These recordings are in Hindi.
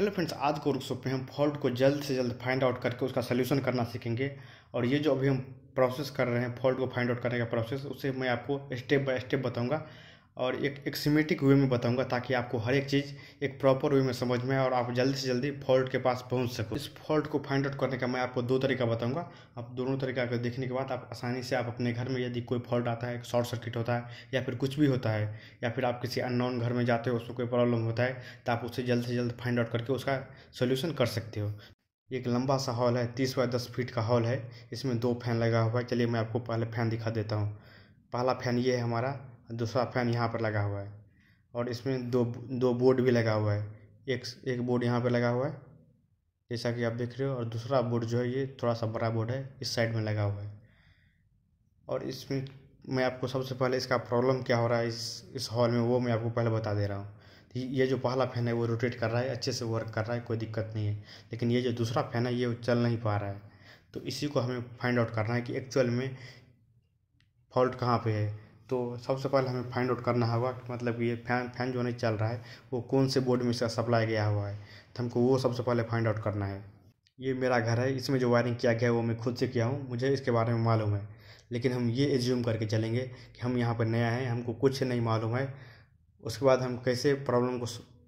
हेलो फ्रेंड्स, आज को वर्कशॉप पे हम फॉल्ट को जल्द से जल्द फाइंड आउट करके उसका सोल्यूशन करना सीखेंगे। और ये जो अभी हम प्रोसेस कर रहे हैं, फॉल्ट को फाइंड आउट करने का प्रोसेस उसे मैं आपको स्टेप बाय स्टेप बताऊँगा। और एक एक सिमेटिक वे में बताऊँगा ताकि आपको हर एक चीज़ एक प्रॉपर वे में समझ में आए और आप जल्दी से जल्दी फॉल्ट के पास पहुँच सको। इस फॉल्ट को फाइंड आउट करने का मैं आपको दो तरीका बताऊँगा। आप दोनों तरीका को देखने के बाद आप आसानी से आप अपने घर में यदि कोई फॉल्ट आता है शॉर्ट सर्किट होता है या फिर कुछ भी होता है या फिर आप किसी अननोन घर में जाते हो उसको कोई प्रॉब्लम होता है तो आप उससे जल्द से जल्द फाइंड आउट करके उसका सोल्यूशन कर सकते हो। एक लंबा सा हॉल है, तीस बाय दस फीट का हॉल है, इसमें दो फ़ैन लगा हुआ है। चलिए मैं आपको पहले फ़ैन दिखा देता हूँ। पहला फ़ैन ये है हमारा दूसरा फ़ैन यहाँ पर लगा हुआ है और इसमें दो दो बोर्ड भी लगा हुआ है। एक एक बोर्ड यहाँ पे लगा हुआ है, जैसा कि आप देख रहे हो, और दूसरा बोर्ड जो है ये थोड़ा सा बड़ा बोर्ड है, इस साइड में लगा हुआ है। और इसमें मैं आपको सबसे पहले इसका प्रॉब्लम क्या हो रहा है इस इस हॉल में, वो मैं आपको पहले बता दे रहा हूँ। ये जो पहला फ़ैन है वो रोटेट कर रहा है, अच्छे से वर्क कर रहा है, कोई दिक्कत नहीं है। लेकिन ये जो दूसरा फ़ैन है, ये चल नहीं पा रहा है। तो इसी को हमें फाइंड आउट करना है कि एक्चुअल में फॉल्ट कहाँ पे है। तो सबसे पहले हमें फाइंड आउट करना होगा कि मतलब ये फ़ैन फ़ैन जो नहीं चल रहा है, वो कौन से बोर्ड में इसका सप्लाई गया हुआ है। तो हमको वो सबसे पहले फाइंड आउट करना है। ये मेरा घर है, इसमें जो वायरिंग किया गया है वो मैं खुद से किया हूँ, मुझे इसके बारे में मालूम है। लेकिन हम ये एज्यूम करके चलेंगे कि हम यहाँ पर नया हैं, हमको कुछ नहीं मालूम है। उसके बाद हम कैसे प्रॉब्लम को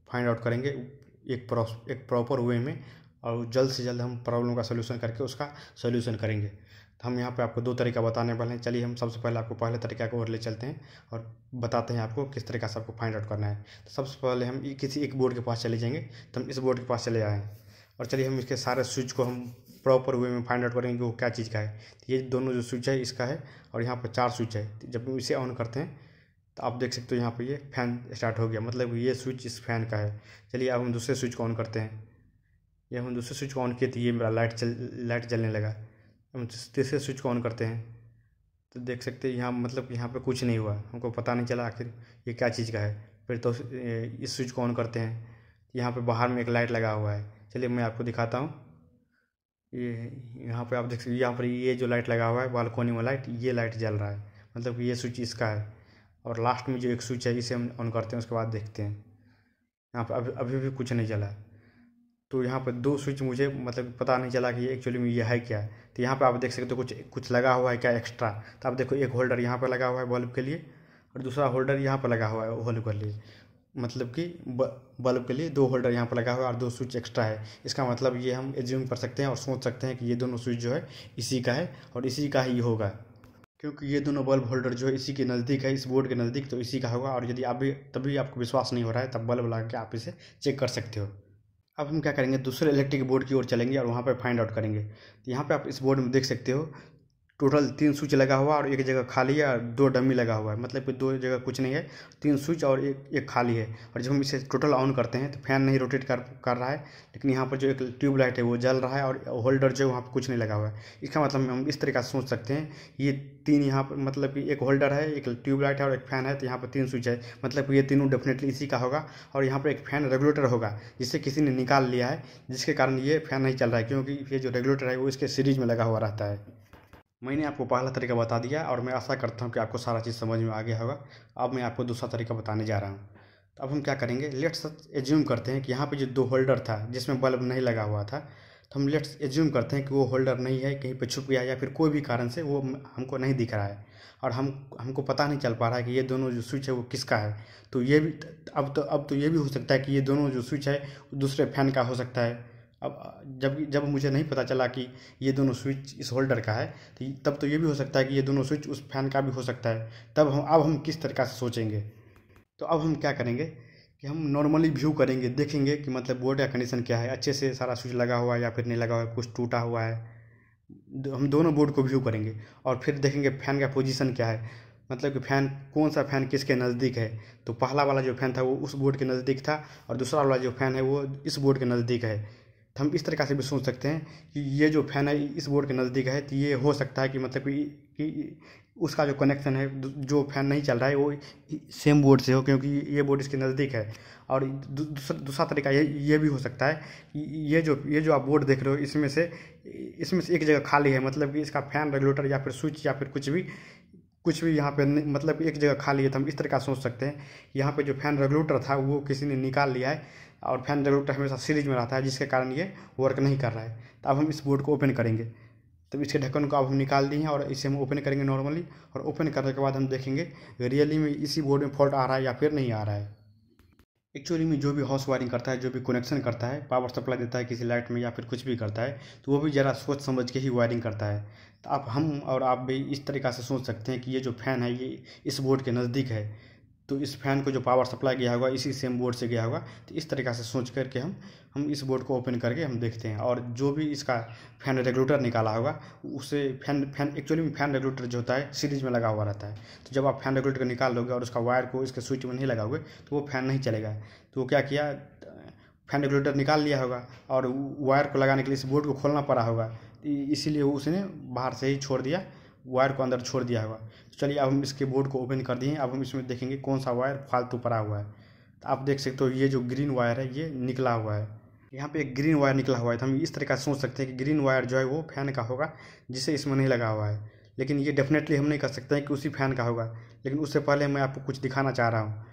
फाइंड आउट करेंगे एक एक प्रॉपर वे में, और जल्द से जल्द हम प्रॉब्लम का सोल्यूशन करके उसका सोल्यूशन करेंगे। हम यहाँ पे आपको दो तरीका बताने वाले हैं। चलिए हम सबसे पहले आपको पहले तरीका को और ले चलते हैं और बताते हैं आपको किस तरीका से आपको फाइंड आउट करना है। तो सबसे पहले हम किसी एक बोर्ड के पास चले जाएँगे तो हम इस बोर्ड के पास चले आए और चलिए हम इसके सारे स्विच को हम प्रॉपर वे में फाइंड आउट करेंगे कि वो क्या चीज़ का है। तो ये दोनों जो स्विच है, इसका है और यहाँ पर चार स्विच है। जब हम इसे ऑन करते हैं तो आप देख सकते हो यहाँ पर ये फ़ैन स्टार्ट हो गया। मतलब ये स्विच इस फ़ैन का है। चलिए अब हम दूसरे स्विच को ऑन करते हैं। ये हम दूसरे स्विच को ऑन किए तो ये मेरा लाइट चल लाइट जलने लगा। हम तीसरे स्विच को ऑन करते हैं तो देख सकते हैं यहाँ मतलब यहाँ पे कुछ नहीं हुआ। हमको पता नहीं चला आखिर ये क्या चीज़ का है। फिर तो इस स्विच को ऑन करते हैं। यहाँ पे बाहर में एक लाइट लगा हुआ है। चलिए मैं आपको दिखाता हूँ। ये, यहाँ पे आप देख सकते, यहाँ पर ये जो लाइट लगा हुआ है, बालकोनी में लाइट, ये लाइट जल रहा है। मतलब ये स्विच इसका है। और लास्ट में जो एक स्विच है, इसे हम ऑन करते हैं, उसके बाद देखते हैं। यहाँ पर अभी अभी भी कुछ नहीं चला तो यहाँ पर दो स्विच मुझे मतलब पता नहीं चला कि ये एक्चुअली में ये है क्या। तो यहाँ पर आप देख सकते हो कुछ कुछ लगा हुआ है क्या एक्स्ट्रा तो आप देखो एक होल्डर यहाँ पर लगा हुआ है बल्ब के लिए और दूसरा होल्डर यहाँ पर लगा हुआ है होल्ड के लिए। मतलब कि बल्ब के लिए दो होल्डर यहाँ पर लगा हुआ है और दो स्विच एक्स्ट्रा है। इसका मतलब ये हम एज्यूम कर सकते हैं और सोच सकते हैं कि ये दोनों स्विच जो है इसी का है और इसी का ही होगा। क्योंकि ये दोनों बल्ब होल्डर जो है इसी के नज़दीक है, इस बोर्ड के नज़दीक तो इसी का होगा और यदि आप भी, तभी आपको विश्वास नहीं हो रहा है, तब बल्ब लगा के आप इसे चेक कर सकते हो। अब हम क्या करेंगे? दूसरे इलेक्ट्रिक बोर्ड की ओर चलेंगे और वहाँ पर फाइंड आउट करेंगे। तो यहाँ पर आप इस बोर्ड में देख सकते हो टोटल तीन स्विच लगा हुआ और एक जगह खाली है और दो डमी लगा हुआ है। मतलब कि दो जगह कुछ नहीं है, तीन स्विच और एक एक खाली है। और जब हम इसे टोटल ऑन करते हैं तो फ़ैन नहीं रोटेट कर कर रहा है, लेकिन यहाँ पर जो एक ट्यूब लाइट है वो जल रहा है और होल्डर जो है वहाँ पर कुछ नहीं लगा हुआ है। इसका मतलब हम इस तरीका से सोच सकते हैं, ये तीन यहाँ पर मतलब कि एक होल्डर है, एक ट्यूब लाइट है और एक फ़ैन है तो यहाँ पर तीन स्विच है। मतलब ये तीनों डेफिनेटली इसी का होगा और यहाँ पर एक फ़ैन रेगुलेटर होगा जिससे किसी ने निकाल लिया है, जिसके कारण ये फ़ैन नहीं चल रहा है, क्योंकि ये जो रेगुलेटर है वो इसके सीरीज़ में लगा हुआ रहता है। मैंने आपको पहला तरीका बता दिया और मैं आशा करता हूँ कि आपको सारा चीज़ समझ में आ गया होगा। अब मैं आपको दूसरा तरीका बताने जा रहा हूँ। तो अब हम क्या करेंगे? लेट्स एज्यूम करते हैं कि यहाँ पे जो दो होल्डर था, जिसमें बल्ब नहीं लगा हुआ था तो हम लेट्स एज्यूम करते हैं कि वो होल्डर नहीं है, कहीं पे छुप गया या फिर कोई भी कारण से वो हमको नहीं दिख रहा है। और हम, हमको पता नहीं चल पा रहा है कि ये दोनों जो स्विच है वो किसका है। तो ये भी, अब तो अब तो ये भी हो सकता है कि ये दोनों जो स्विच है, दूसरे फ़ैन का हो सकता है। अब जब जब मुझे नहीं पता चला कि ये दोनों स्विच इस होल्डर का है तो तब तो ये भी हो सकता है कि ये दोनों स्विच उस फ़ैन का भी हो सकता है। तब हम, अब हम किस तरीका से सोचेंगे? तो अब हम क्या करेंगे कि हम नॉर्मली व्यू करेंगे, देखेंगे कि मतलब बोर्ड का कंडीशन क्या है। अच्छे से सारा स्विच लगा हुआ है या फिर नहीं लगा हुआ है, कुछ टूटा हुआ है। हम दोनों बोर्ड को व्यू करेंगे और फिर देखेंगे फ़ैन का पोजीशन क्या है। मतलब कि फ़ैन, कौन सा फ़ैन किसके नज़दीक है? तो पहला वाला जो फ़ैन था वो उस बोर्ड के नज़दीक था और दूसरा वाला जो फ़ैन है वो इस बोर्ड के नज़दीक है। तो हम इस तरीक़ा से भी सोच सकते हैं कि ये जो फ़ैन है इस बोर्ड के नज़दीक है तो ये हो सकता है कि मतलब कि, कि उसका जो कनेक्शन है जो फ़ैन नहीं चल रहा है वो सेम बोर्ड से हो क्योंकि ये बोर्ड इसके नज़दीक है। और दूसरा दूसरा तरीका ये ये भी हो सकता है ये जो ये जो आप बोर्ड देख रहे हो इसमें से इसमें से एक जगह खाली है मतलब कि इसका फ़ैन रेगुलेटर या फिर स्विच या फिर कुछ भी कुछ भी यहाँ पे मतलब एक जगह खाली है तो हम इस तरह का सोच सकते हैं। यहाँ पे जो फ़ैन रेगुलेटर था वो किसी ने निकाल लिया है। और फ़ैन रेगुलेटर हमेशा सीरीज़ में रहता है, जिसके कारण ये वर्क नहीं कर रहा है। तो अब हम इस बोर्ड को ओपन करेंगे। तब इसके ढक्कन को अब हम निकाल दिए हैं और इसे हम ओपन करेंगे नॉर्मली और ओपन करने के बाद हम देखेंगे रियली में इसी बोर्ड में फॉल्ट आ रहा है या फिर नहीं आ रहा है। एक्चुअली में जो भी हाउस वायरिंग करता है, जो भी कनेक्शन करता है पावर सप्लाई देता है किसी लाइट में या फिर कुछ भी करता है तो वो भी ज़रा सोच समझ के ही वायरिंग करता है। तो आप हम और आप भी इस तरीक़ा से सोच सकते हैं कि ये जो फ़ैन है, ये इस बोर्ड के नज़दीक है। तो इस फ़ैन को जो पावर सप्लाई गया होगा, इसी सेम बोर्ड से गया होगा। तो इस तरीक़ा से सोच करके हम हम इस बोर्ड को ओपन करके हम देखते हैं। और जो भी इसका फ़ैन रेगुलेटर निकाला होगा, उसे फ़ैन फ़ैन एक्चुअली में फ़ैन रेगुलेटर जो होता है सीरीज़ में लगा हुआ रहता है। तो जब आप फ़ैन रेगुलेटर निकाल लोगे और उसका वायर को इसके स्विच में नहीं लगाओगे तो वो फ़ैन नहीं चलेगा। तो वो क्या किया फ़ैन रेगुलेटर निकाल लिया होगा और वायर को लगाने के लिए इस बोर्ड को खोलना पड़ा होगा। इसीलिए उसने बाहर से ही छोड़ दिया वायर को अंदर छोड़ दिया होगा। तो चलिए अब हम इसके बोर्ड को ओपन कर दिए, अब हम इसमें देखेंगे कौन सा वायर फालतू पड़ा हुआ है। तो आप देख सकते हो ये जो ग्रीन वायर है, ये निकला हुआ है। यहाँ पे एक ग्रीन वायर निकला हुआ है तो हम इस तरह का सोच सकते हैं कि ग्रीन वायर जो है वो फ़ैन का होगा, जिसे इसमें नहीं लगा हुआ है। लेकिन ये डेफिनेटली हम नहीं कर सकते हैं कि उसी फ़ैन का होगा। लेकिन उससे पहले मैं आपको कुछ दिखाना चाह रहा हूँ।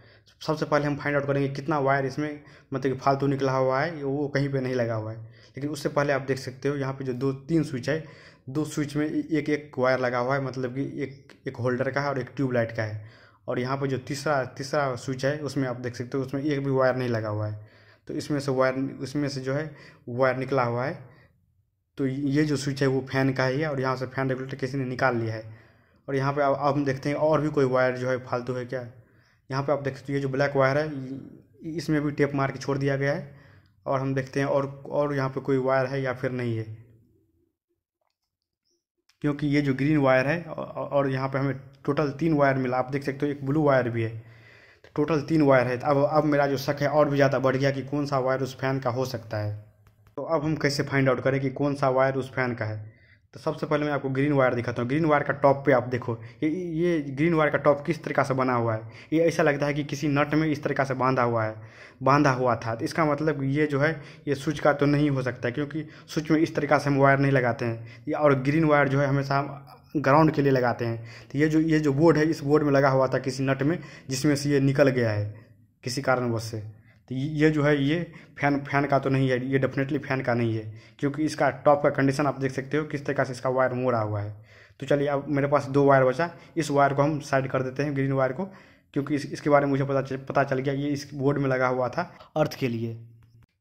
सबसे पहले हम फाइंड आउट करेंगे कितना वायर इसमें मतलब कि फालतू निकला हुआ है, वो कहीं पे नहीं लगा हुआ है। लेकिन उससे पहले आप देख सकते हो, यहाँ पे जो दो तीन स्विच है दो स्विच में एक एक वायर लगा हुआ है मतलब कि एक एक होल्डर का है और एक ट्यूबलाइट का है। और यहाँ पर जो तीसरा तीसरा स्विच है, उसमें आप देख सकते हो, उसमें एक भी वायर नहीं लगा हुआ है। तो इसमें से वायर उसमें से जो है, वायर निकला हुआ है। तो ये जो स्विच है, वो फ़ैन का ही है और यहाँ से फ़ैन रेगुलेटर किसी ने निकाल लिया है। और यहाँ पे अब हम देखते हैं, और भी कोई वायर जो है, फालतू है क्या? यहाँ पे आप देख सकते हो, ये जो ब्लैक वायर है इसमें भी टेप मार के छोड़ दिया गया है। और हम देखते हैं, और और यहाँ पे कोई वायर है या फिर नहीं है। क्योंकि ये जो ग्रीन वायर है और यहाँ पे हमें टोटल तीन वायर मिला। आप देख सकते हो, एक ब्लू वायर भी है। तो टोटल तीन वायर है। अब अब मेरा जो शक है और भी ज़्यादा बढ़ गया कि कौन सा वायर उस फ़ैन का हो सकता है। तो अब हम कैसे फाइंड आउट करें कि कौन सा वायर उस फ़ैन का है? तो सबसे पहले मैं आपको ग्रीन वायर दिखाता हूँ। ग्रीन वायर का टॉप पे आप देखो, ये ये ग्रीन वायर का टॉप किस तरीका से बना हुआ है? ये ऐसा लगता है कि किसी नट में इस तरीका से बांधा हुआ है, बांधा हुआ था। तो इसका मतलब ये जो है, ये स्विच का तो नहीं हो सकता क्योंकि स्विच में इस तरीका से हम वायर नहीं लगाते हैं। और ग्रीन वायर जो है, हमेशा हम ग्राउंड के लिए लगाते हैं। तो ये जो ये जो बोर्ड है, इस बोर्ड में लगा हुआ था किसी नट में, जिसमें से ये निकल गया है, किसी कारणवश से। तो ये जो है ये फ़ैन फ़ैन का तो नहीं है ये डेफिनेटली फ़ैन का नहीं है क्योंकि इसका टॉप का कंडीशन आप देख सकते हो किस तरीके से इसका वायर मोड़ा हुआ है। तो चलिए अब मेरे पास दो वायर बचा इस वायर को हम साइड कर देते हैं ग्रीन वायर को क्योंकि इस, इसके बारे में मुझे पता चल, पता चल गया ये इस बोर्ड में लगा हुआ था अर्थ के लिए।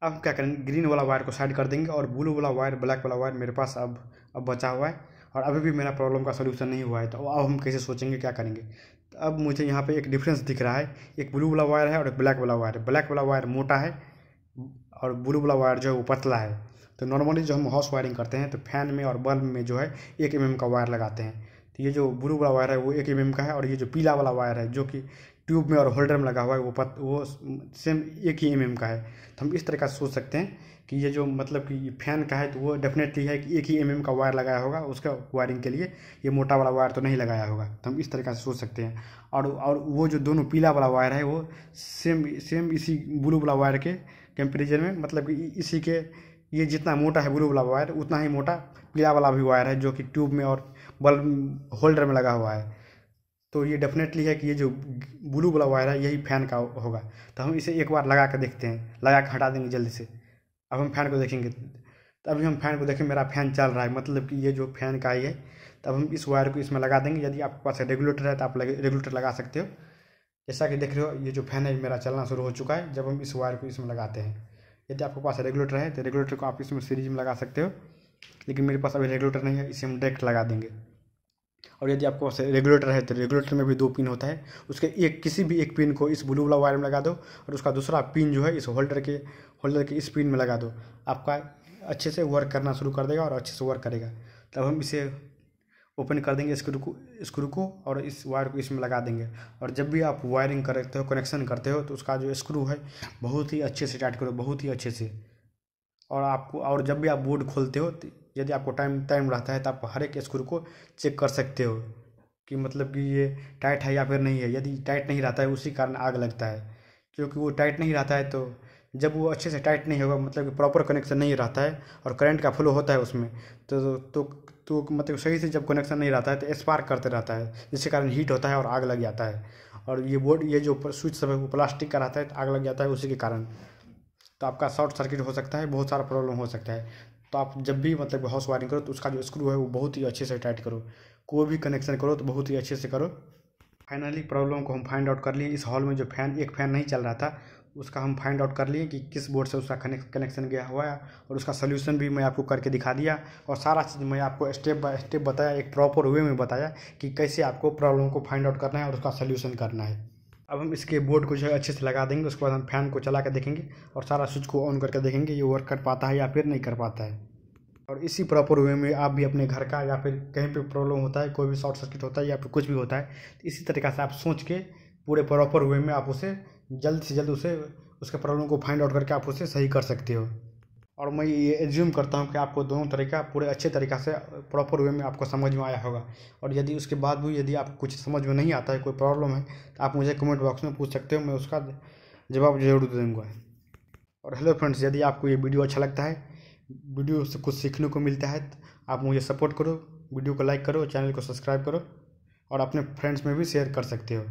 अब हम क्या करेंगे ग्रीन वाला वायर को साइड कर देंगे और ब्लू वाला वायर ब्लैक वाला वायर मेरे पास अब अब बचा हुआ है और अभी भी मेरा प्रॉब्लम का सोल्यूशन नहीं हुआ है तो अब हम कैसे सोचेंगे क्या करेंगे? अब मुझे यहाँ पे एक डिफरेंस दिख रहा है। एक ब्लू वाला वायर है और एक ब्लैक वाला वायर है। ब्लैक वाला वायर मोटा है और ब्लू वाला वायर जो है वो पतला है। तो नॉर्मली जो हम हाउस वायरिंग करते हैं तो फ़ैन में और बल्ब में जो है एक एम का वायर लगाते हैं। तो ये जो ब्लू वाला वायर है, वो एक एम का है और ये जो पीला वाला वायर है, जो कि ट्यूब में और होल्डर में लगा हुआ है, वो पत, वो सेम एक ही एम mm का है। तो हम इस तरह का सोच सकते हैं कि ये जो मतलब कि फ़ैन का है तो वो डेफिनेटली है कि एक ही एम mm का वायर लगाया होगा, उसका वायरिंग के लिए ये मोटा वाला वायर तो नहीं लगाया होगा। तो हम इस तरीके से सोच सकते हैं। और और वो जो दोनों पीला वाला वायर है, वो सेम सेम इसी ब्लू वाला वायर के कंपेरिजन में मतलब कि इसी के, ये जितना मोटा है ब्लू वाला वायर उतना ही मोटा पीला वाला भी वायर है, जो कि ट्यूब में और बल्ब होल्डर में लगा हुआ है। तो ये डेफिनेटली है कि ये जो ब्लू वाला वायर है, यही फ़ैन का होगा। तो हम इसे एक बार लगा कर देखते हैं। लगा कर हटा देंगे जल्दी से। अब हम फ़ैन को देखेंगे। तो अभी हम फ़ैन को देखें, मेरा फ़ैन चल रहा है। मतलब कि ये जो फ़ैन का ही है तब हम इस वायर को इसमें लगा देंगे। यदि आपके पास रेगुलेटर है तो आप रेगुलेटर लगा सकते हो। जैसा कि देख रहे हो, ये जो फ़ैन है मेरा चलना शुरू हो चुका है, जब हम इस वायर को इसमें लगाते हैं। यदि आपके पास रेगुलेटर है तो रेगुलेटर को आप इसमें सीरीज़ में लगा सकते हो। लेकिन मेरे पास अभी रेगुलेटर नहीं है, इसे हम डायरेक्ट लगा देंगे। और यदि आपको रेगुलेटर है तो रेगुलेटर में भी दो पिन होता है। उसके एक, किसी भी एक पिन को इस ब्लू वाला वायर में लगा दो और उसका दूसरा पिन जो है, इस होल्डर के होल्डर के इस पिन में लगा दो। आपका अच्छे से वर्क करना शुरू कर देगा और अच्छे से वर्क करेगा। तब हम इसे ओपन कर देंगे स्क्रू को स्क्रू को और इस वायर को इसमें लगा देंगे। और जब भी आप वायरिंग करते हो कनेक्शन करते हो तो उसका जो स्क्रू है, बहुत ही अच्छे से टाइट करो, बहुत ही अच्छे से। और आपको, और जब भी आप बोर्ड खोलते हो, यदि आपको टाइम टाइम रहता है तो आप हर एक स्क्रू को चेक कर सकते हो कि मतलब कि ये टाइट है या फिर नहीं है। यदि टाइट नहीं रहता है, उसी कारण आग लगता है। क्योंकि वो टाइट नहीं रहता है तो जब वो अच्छे से टाइट नहीं होगा मतलब कि प्रॉपर कनेक्शन नहीं रहता है और करंट का फ्लो होता है उसमें तो तो तो मतलब सही से जब कनेक्शन नहीं रहता है तो स्पार्क करते रहता है, जिसके कारण हीट होता है और आग लग जाता है। और ये बोर्ड, ये जो स्विच सब है, वो प्लास्टिक का रहता है तो आग लग जाता है उसी के कारण। तो आपका शॉर्ट सर्किट हो सकता है, बहुत सारा प्रॉब्लम हो सकता है। तो आप जब भी मतलब हाउस वायरिंग करो तो उसका जो स्क्रू है, वो बहुत ही अच्छे से टाइट करो। कोई भी कनेक्शन करो तो बहुत ही अच्छे से करो। फाइनली प्रॉब्लम को हम फाइंड आउट कर लिए। इस हॉल में जो फ़ैन एक फ़ैन नहीं चल रहा था, उसका हम फाइंड आउट कर लिए कि किस बोर्ड से उसका कनेक्शन गया हुआ है और उसका सोल्यूशन भी मैं आपको करके दिखा दिया। और सारा चीज़ मैं आपको स्टेप बाय स्टेप बताया, एक प्रॉपर वे में बताया कि कैसे आपको प्रॉब्लम को फाइंड आउट करना है और उसका सोल्यूशन करना है। अब हम इसके बोर्ड को जो है अच्छे से लगा देंगे, उसके बाद हम फ़ैन को चला कर देखेंगे और सारा स्विच को ऑन करके देखेंगे ये वर्क कर पाता है या फिर नहीं कर पाता है। और इसी प्रॉपर वे में आप भी अपने घर का या फिर कहीं पे प्रॉब्लम होता है, कोई भी शॉर्ट सर्किट होता है या फिर कुछ भी होता है तो इसी तरीक़ा से आप सोच के पूरे प्रॉपर वे में आप उसे जल्द से जल्द उसे, उसके प्रॉब्लम को फाइंड आउट करके आप उसे सही कर सकते हो। और मैं ये एज्यूम करता हूँ कि आपको दोनों तरीका पूरे अच्छे तरीक़ा से प्रॉपर वे में आपको समझ में आया होगा। और यदि उसके बाद भी यदि आपको कुछ समझ में नहीं आता है, कोई प्रॉब्लम है तो आप मुझे कमेंट बॉक्स में पूछ सकते हो, मैं उसका जवाब ज़रूर दूँगा। और हेलो फ्रेंड्स यदि आपको ये वीडियो अच्छा लगता है वीडियो से कुछ सीखने को मिलता है तो आप मुझे सपोर्ट करो वीडियो को लाइक करो चैनल को सब्सक्राइब करो, और अपने फ्रेंड्स में भी शेयर कर सकते हो।